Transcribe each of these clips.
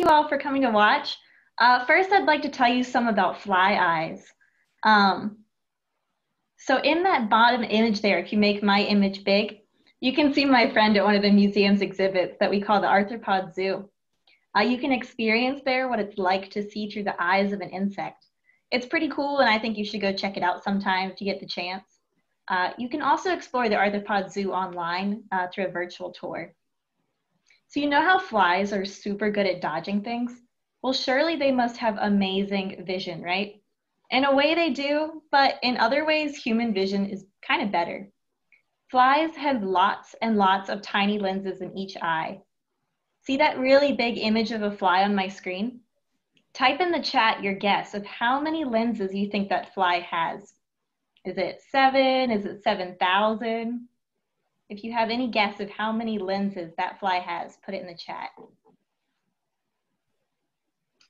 you all for coming to watch. Uh, first, I'd like to tell you some about fly eyes. Um, so in that bottom image there, if you make my image big, you can see my friend at one of the museum's exhibits that we call the Arthropod Zoo. Uh, you can experience there what it's like to see through the eyes of an insect. It's pretty cool, and I think you should go check it out sometime if you get the chance. Uh, you can also explore the Arthropod Zoo online uh, through a virtual tour. So you know how flies are super good at dodging things? Well, surely they must have amazing vision, right? In a way they do, but in other ways, human vision is kind of better. Flies have lots and lots of tiny lenses in each eye. See that really big image of a fly on my screen? Type in the chat your guess of how many lenses you think that fly has. Is it seven? Is it 7,000? If you have any guess of how many lenses that fly has, put it in the chat.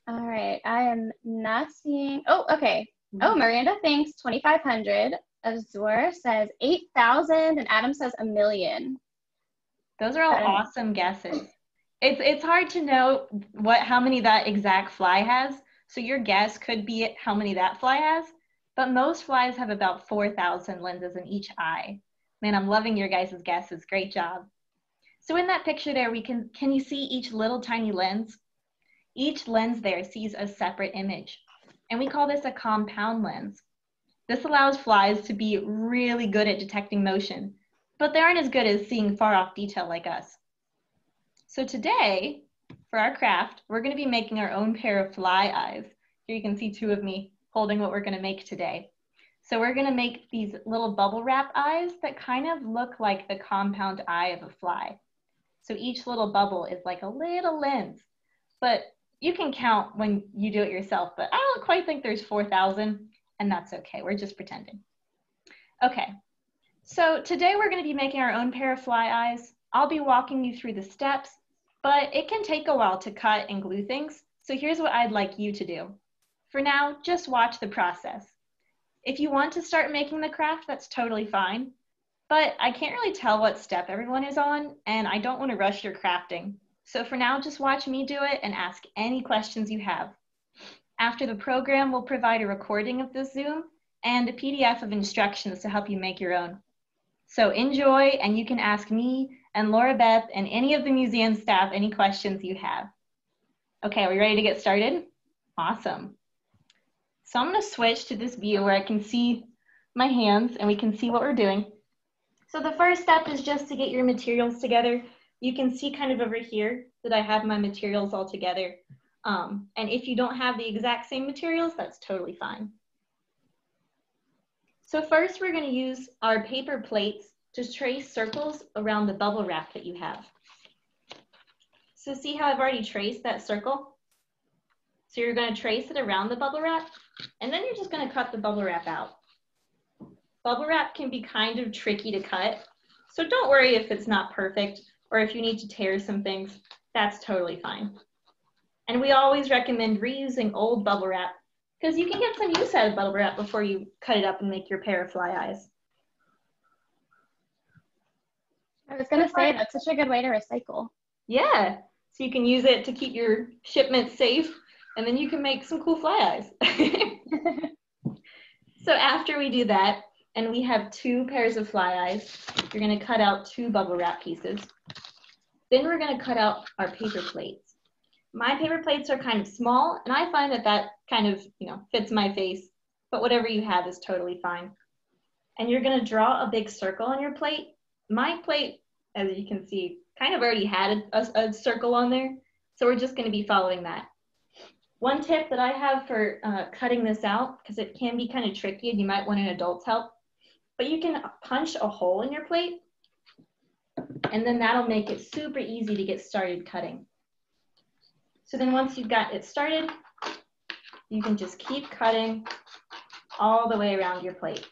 All right, I am not seeing, oh, okay. Mm-hmm. Oh, Miranda thinks 2,500. Azure says 8,000 and Adam says a million. Those are all awesome guesses. It's, it's hard to know what how many that exact fly has. So your guess could be how many that fly has, but most flies have about 4,000 lenses in each eye. Man, I'm loving your guys' guesses. Great job. So in that picture there, we can, can you see each little tiny lens? Each lens there sees a separate image. And we call this a compound lens. This allows flies to be really good at detecting motion, but they aren't as good as seeing far off detail like us. So today, for our craft, we're gonna be making our own pair of fly eyes. Here you can see two of me holding what we're gonna make today. So we're gonna make these little bubble wrap eyes that kind of look like the compound eye of a fly. So each little bubble is like a little lens, but you can count when you do it yourself, but I don't quite think there's 4,000 and that's okay, we're just pretending. Okay, so today we're gonna be making our own pair of fly eyes. I'll be walking you through the steps but it can take a while to cut and glue things. So here's what I'd like you to do. For now, just watch the process. If you want to start making the craft, that's totally fine. But I can't really tell what step everyone is on, and I don't want to rush your crafting. So for now, just watch me do it and ask any questions you have. After the program, we'll provide a recording of the Zoom and a PDF of instructions to help you make your own. So enjoy, and you can ask me and Laura Beth and any of the museum staff any questions you have. Okay, are we ready to get started? Awesome. So I'm gonna switch to this view where I can see my hands and we can see what we're doing. So the first step is just to get your materials together. You can see kind of over here that I have my materials all together. Um, and if you don't have the exact same materials, that's totally fine. So first we're gonna use our paper plates to trace circles around the bubble wrap that you have. So see how I've already traced that circle? So you're gonna trace it around the bubble wrap, and then you're just gonna cut the bubble wrap out. Bubble wrap can be kind of tricky to cut, so don't worry if it's not perfect or if you need to tear some things, that's totally fine. And we always recommend reusing old bubble wrap because you can get some use out of bubble wrap before you cut it up and make your pair of fly eyes. I was going to say that's such a good way to recycle. Yeah. So you can use it to keep your shipment safe and then you can make some cool fly eyes. so after we do that, and we have two pairs of fly eyes, you're gonna cut out two bubble wrap pieces. Then we're gonna cut out our paper plates. My paper plates are kind of small, and I find that that kind of, you know, fits my face, but whatever you have is totally fine. And you're gonna draw a big circle on your plate. My plate as you can see, kind of already had a, a, a circle on there. So we're just gonna be following that. One tip that I have for uh, cutting this out, because it can be kind of tricky and you might want an adult's help, but you can punch a hole in your plate and then that'll make it super easy to get started cutting. So then once you've got it started, you can just keep cutting all the way around your plate.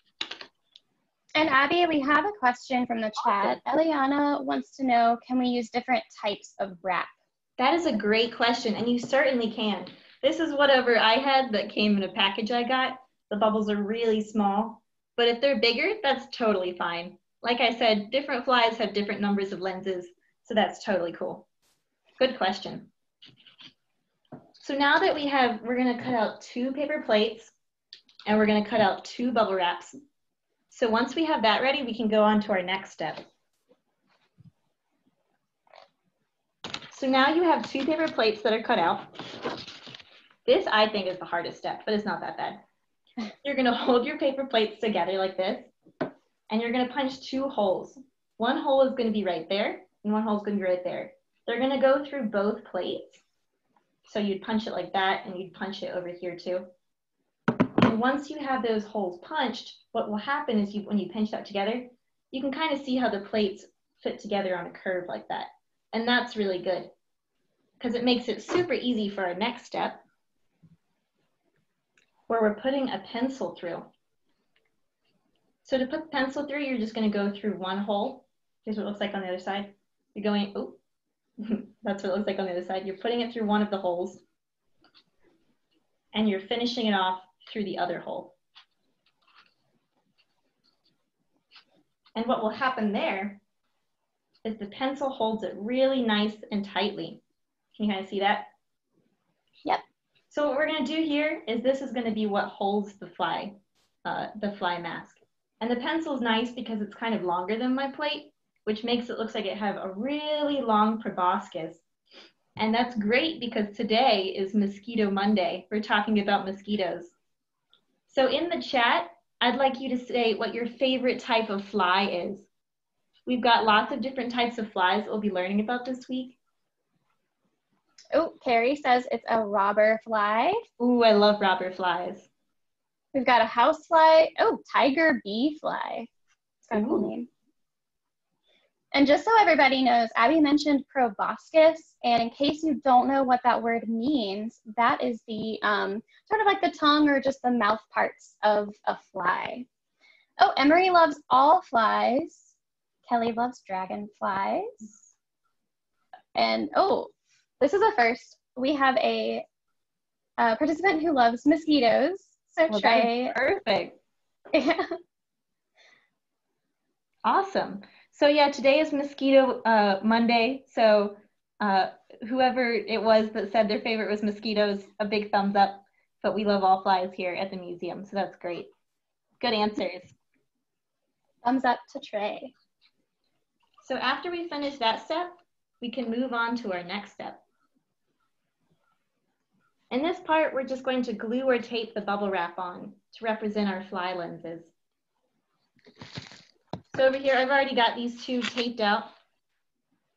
And Abby, we have a question from the chat. Eliana wants to know, can we use different types of wrap? That is a great question, and you certainly can. This is whatever I had that came in a package I got. The bubbles are really small, but if they're bigger, that's totally fine. Like I said, different flies have different numbers of lenses, so that's totally cool. Good question. So now that we have, we're gonna cut out two paper plates and we're gonna cut out two bubble wraps. So once we have that ready, we can go on to our next step. So now you have two paper plates that are cut out. This I think is the hardest step, but it's not that bad. You're gonna hold your paper plates together like this, and you're gonna punch two holes. One hole is gonna be right there, and one hole is gonna be right there. They're gonna go through both plates. So you'd punch it like that, and you'd punch it over here too. And once you have those holes punched, what will happen is you, when you pinch that together, you can kind of see how the plates fit together on a curve like that. And that's really good because it makes it super easy for our next step where we're putting a pencil through. So to put the pencil through, you're just gonna go through one hole. Here's what it looks like on the other side. You're going, oh, that's what it looks like on the other side. You're putting it through one of the holes and you're finishing it off through the other hole. And what will happen there is the pencil holds it really nice and tightly. Can you kind of see that? So what we're gonna do here is this is gonna be what holds the fly, uh, the fly mask. And the pencil is nice because it's kind of longer than my plate, which makes it look like it have a really long proboscis. And that's great because today is Mosquito Monday. We're talking about mosquitoes. So in the chat, I'd like you to say what your favorite type of fly is. We've got lots of different types of flies that we'll be learning about this week. Oh, Carrie says it's a robber fly. Ooh, I love robber flies. We've got a house fly. Oh, tiger bee fly. It's got a cool name. And just so everybody knows, Abby mentioned proboscis, and in case you don't know what that word means, that is the um, sort of like the tongue or just the mouth parts of a fly. Oh, Emery loves all flies. Kelly loves dragonflies. And oh, this is a first. We have a, a participant who loves mosquitoes. So well, Trey. Perfect. Yeah. Awesome. So yeah, today is Mosquito uh, Monday. So uh, whoever it was that said their favorite was mosquitoes, a big thumbs up. But we love all flies here at the museum, so that's great. Good answers. Thumbs up to Trey. So after we finish that step, we can move on to our next step. In this part, we're just going to glue or tape the bubble wrap on to represent our fly lenses. So over here, I've already got these two taped out.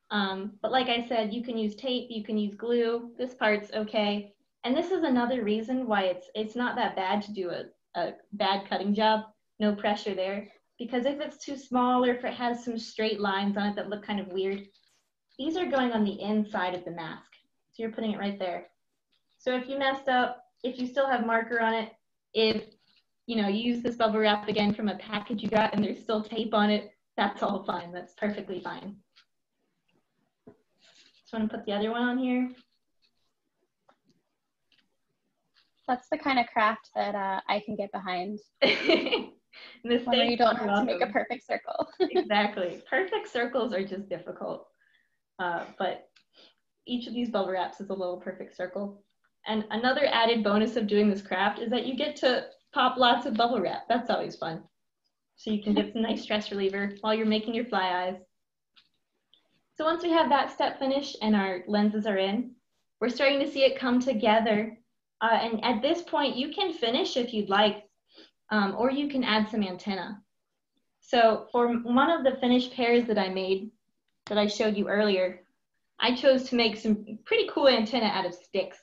Um, but like I said, you can use tape, you can use glue. This part's okay. And this is another reason why it's, it's not that bad to do a, a bad cutting job. No pressure there because if it's too small or if it has some straight lines on it that look kind of weird, these are going on the inside of the mask. So you're putting it right there. So if you messed up, if you still have marker on it, if you know, you use this bubble wrap again from a package you got and there's still tape on it, that's all fine. That's perfectly fine. Just want to put the other one on here. That's the kind of craft that uh, I can get behind. Mistakes Where you don't have to make a perfect circle. exactly. Perfect circles are just difficult. Uh, but each of these bubble wraps is a little perfect circle. And another added bonus of doing this craft is that you get to pop lots of bubble wrap. That's always fun. So you can get some nice stress reliever while you're making your fly eyes. So once we have that step finished and our lenses are in, we're starting to see it come together. Uh, and at this point, you can finish if you'd like um, or you can add some antenna. So for one of the finished pairs that I made, that I showed you earlier, I chose to make some pretty cool antenna out of sticks.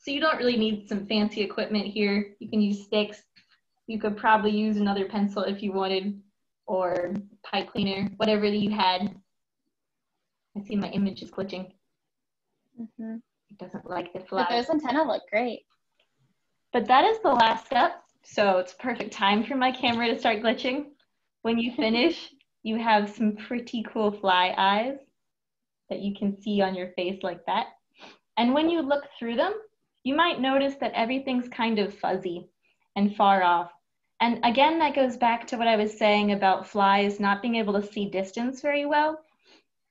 So you don't really need some fancy equipment here. You can use sticks. You could probably use another pencil if you wanted, or pipe cleaner, whatever that you had. I see my image is glitching. Mm -hmm. It doesn't like the fly. But those antenna look great. But that is the last step. So it's perfect time for my camera to start glitching. When you finish, you have some pretty cool fly eyes that you can see on your face like that. And when you look through them, you might notice that everything's kind of fuzzy and far off. And again, that goes back to what I was saying about flies not being able to see distance very well.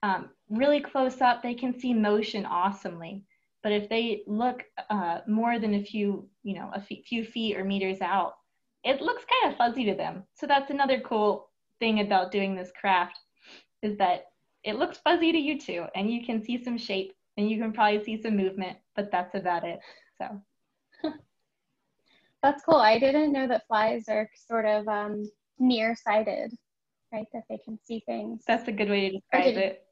Um, really close up, they can see motion awesomely. But if they look uh, more than a few, you know, a few feet or meters out, it looks kind of fuzzy to them. So that's another cool thing about doing this craft is that it looks fuzzy to you too, and you can see some shape and you can probably see some movement, but that's about it. So that's cool. I didn't know that flies are sort of um, nearsighted, right? That they can see things. That's a good way to describe it.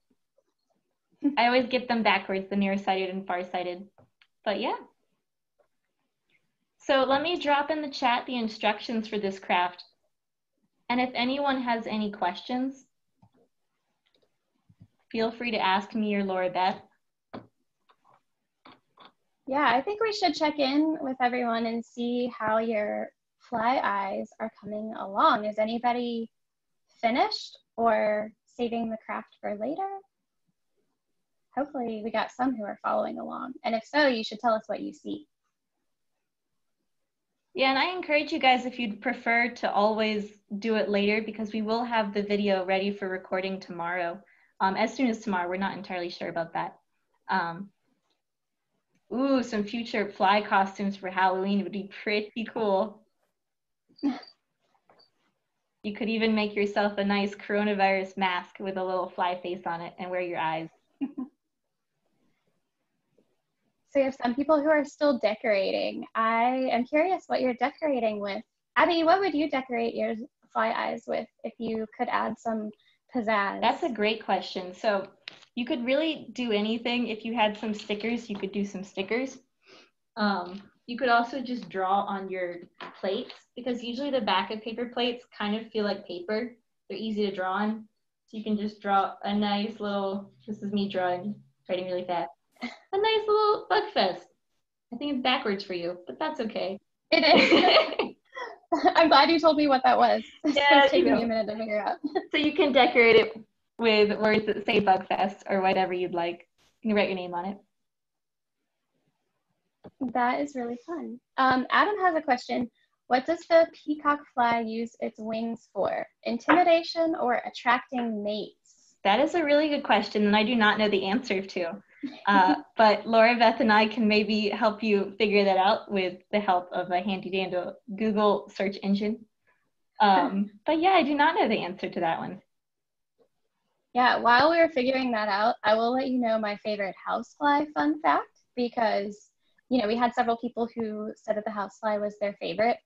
I always get them backwards, the nearsighted and farsighted. But yeah. So let me drop in the chat the instructions for this craft. And if anyone has any questions, feel free to ask me or Laura Beth. Yeah, I think we should check in with everyone and see how your fly eyes are coming along. Is anybody finished or saving the craft for later? Hopefully we got some who are following along. And if so, you should tell us what you see. Yeah, and I encourage you guys if you'd prefer to always do it later because we will have the video ready for recording tomorrow. Um, as soon as tomorrow, we're not entirely sure about that. Um, Ooh, some future fly costumes for Halloween would be pretty cool. you could even make yourself a nice coronavirus mask with a little fly face on it and wear your eyes. so you have some people who are still decorating. I am curious what you're decorating with. Abby, what would you decorate your fly eyes with if you could add some pizzazz? That's a great question. So you could really do anything. If you had some stickers, you could do some stickers. Um, you could also just draw on your plates because usually the back of paper plates kind of feel like paper. They're easy to draw on. So you can just draw a nice little, this is me drawing, writing really fast, a nice little bug fest. I think it's backwards for you, but that's okay. It is. I'm glad you told me what that was. Yeah, it's taking me a minute to figure out. so you can decorate it with words that say Bugfest or whatever you'd like. You can write your name on it. That is really fun. Um, Adam has a question. What does the peacock fly use its wings for? Intimidation or attracting mates? That is a really good question, and I do not know the answer to. Uh, but Laura Beth and I can maybe help you figure that out with the help of a handy dandy Google search engine. Um, but yeah, I do not know the answer to that one. Yeah, while we were figuring that out, I will let you know my favorite housefly fun fact because, you know, we had several people who said that the housefly was their favorite.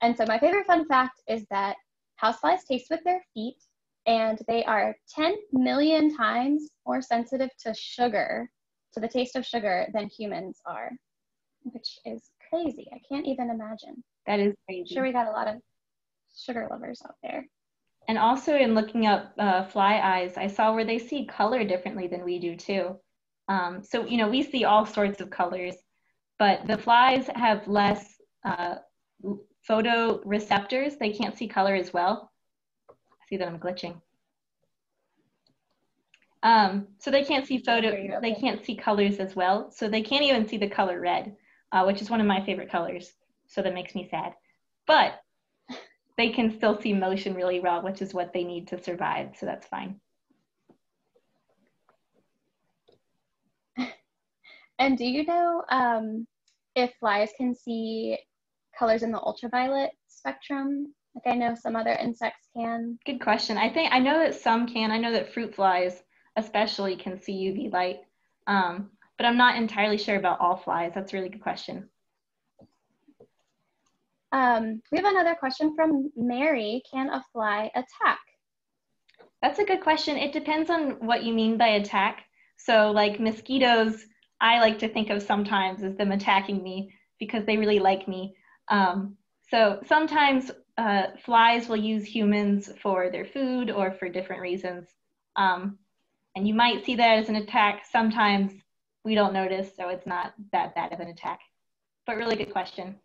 And so my favorite fun fact is that houseflies taste with their feet and they are 10 million times more sensitive to sugar, to the taste of sugar, than humans are, which is crazy. I can't even imagine. That is crazy. I'm sure we got a lot of sugar lovers out there. And also in looking up uh, fly eyes, I saw where they see color differently than we do too. Um, so, you know, we see all sorts of colors, but the flies have less uh, photoreceptors. They can't see color as well. I see that I'm glitching. Um, so they can't see photo, they can't see colors as well. So they can't even see the color red, uh, which is one of my favorite colors. So that makes me sad. But they can still see motion really well, which is what they need to survive. So that's fine. And do you know um, if flies can see colors in the ultraviolet spectrum? Like I know some other insects can. Good question. I think I know that some can. I know that fruit flies especially can see UV light, um, but I'm not entirely sure about all flies. That's a really good question. Um, we have another question from Mary. Can a fly attack? That's a good question. It depends on what you mean by attack. So, like mosquitoes, I like to think of sometimes as them attacking me because they really like me. Um, so, sometimes uh, flies will use humans for their food or for different reasons. Um, and you might see that as an attack. Sometimes we don't notice, so it's not that bad of an attack. But really good question.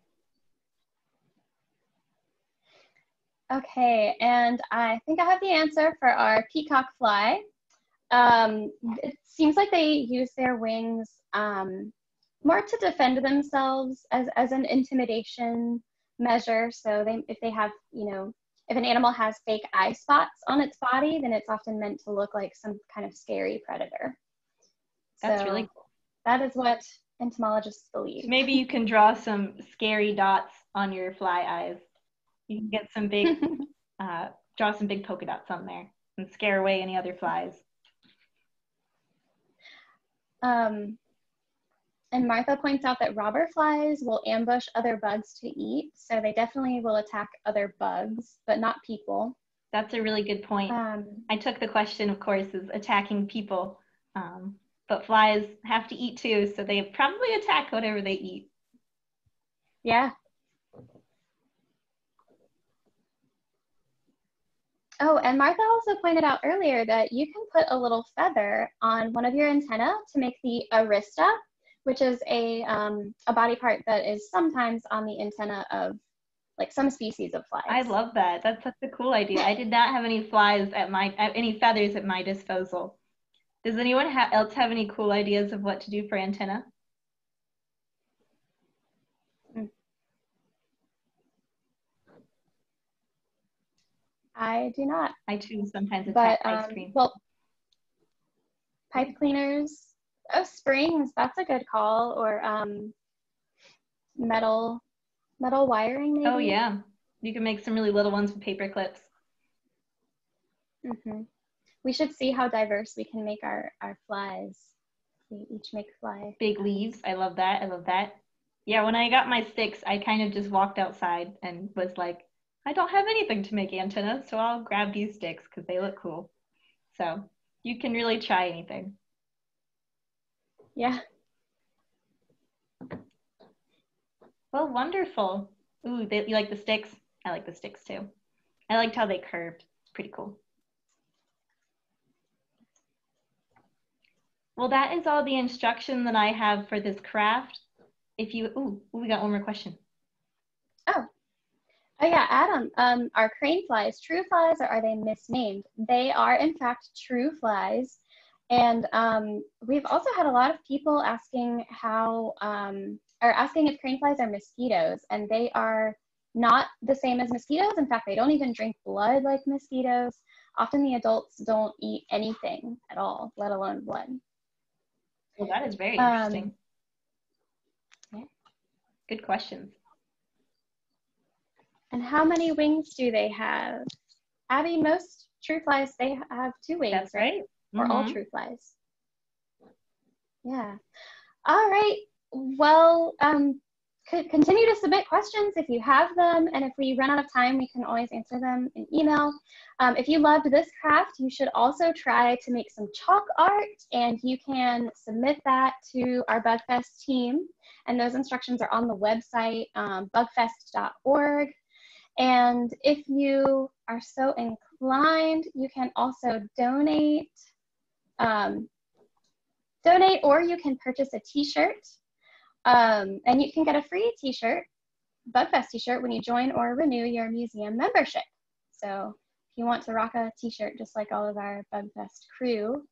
Okay, and I think I have the answer for our peacock fly. Um, it seems like they use their wings um, more to defend themselves as, as an intimidation measure. So they, if they have, you know, if an animal has fake eye spots on its body, then it's often meant to look like some kind of scary predator. That's so really cool. That is what entomologists believe. Maybe you can draw some scary dots on your fly eyes. You can get some big, uh, draw some big polka dots on there and scare away any other flies. Um, and Martha points out that robber flies will ambush other bugs to eat, so they definitely will attack other bugs, but not people. That's a really good point. Um, I took the question, of course, as attacking people, um, but flies have to eat too, so they probably attack whatever they eat. yeah. Oh, and Martha also pointed out earlier that you can put a little feather on one of your antenna to make the arista, which is a, um, a body part that is sometimes on the antenna of like some species of flies. I love that. That's such a cool idea. I did not have any flies at my, any feathers at my disposal. Does anyone ha- else have any cool ideas of what to do for antenna? I do not. I too sometimes attack But ice um, cream. well, pipe cleaners. Oh, springs. That's a good call. Or um, metal, metal wiring. Maybe. Oh yeah, you can make some really little ones with paper clips. hmm We should see how diverse we can make our our flies. We each make fly. Big leaves. I love that. I love that. Yeah, when I got my sticks, I kind of just walked outside and was like, I don't have anything to make antennas, so I'll grab these sticks because they look cool. So you can really try anything. Yeah. Well, wonderful. Ooh, they, you like the sticks? I like the sticks too. I liked how they curved. Pretty cool. Well, that is all the instruction that I have for this craft. If you, ooh, we got one more question. Oh. Oh yeah, Adam. Um, are crane flies true flies or are they misnamed? They are in fact true flies. And um, we've also had a lot of people asking how, um, or asking if crane flies are mosquitoes, and they are not the same as mosquitoes. In fact, they don't even drink blood like mosquitoes. Often the adults don't eat anything at all, let alone blood. Well, that is very Um, interesting. yeah. Good questions. And how many wings do they have? Abby, most true flies, they have two wings, That's right. Or all Mhm. true flies. Yeah. All right. Well, um, could continue to submit questions if you have them. And if we run out of time, we can always answer them in email. Um, if you loved this craft, you should also try to make some chalk art and you can submit that to our BugFest team. And those instructions are on the website, um, bugfest.org. And if you are so inclined, you can also donate. Um, donate or you can purchase a t-shirt um, and you can get a free t-shirt bugfest t-shirt when you join or renew your museum membership so if you want to rock a t-shirt just like all of our bugfest crew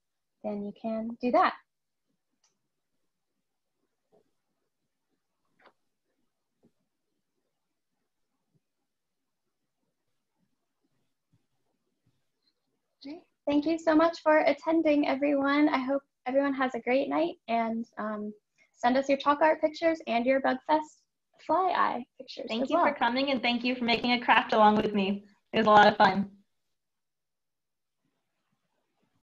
then you can do that thank you so much for attending everyone i hope everyone has a great night and um, send us your chalk art pictures and your bugfest fly eye pictures Thank you well. for coming and thank you for making a craft along with me. It was a lot of fun.